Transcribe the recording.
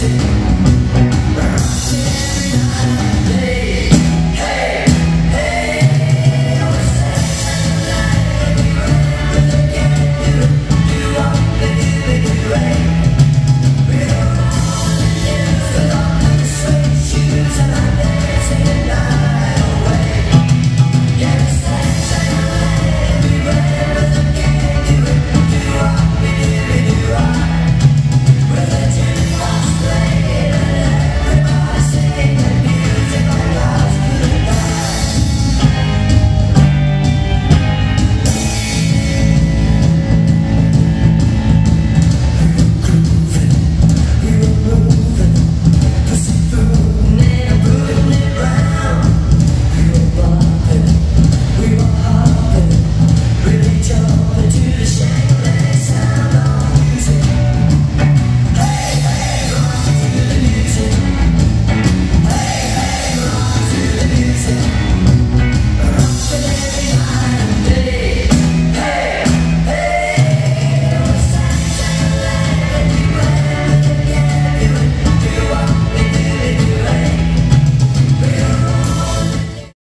dancing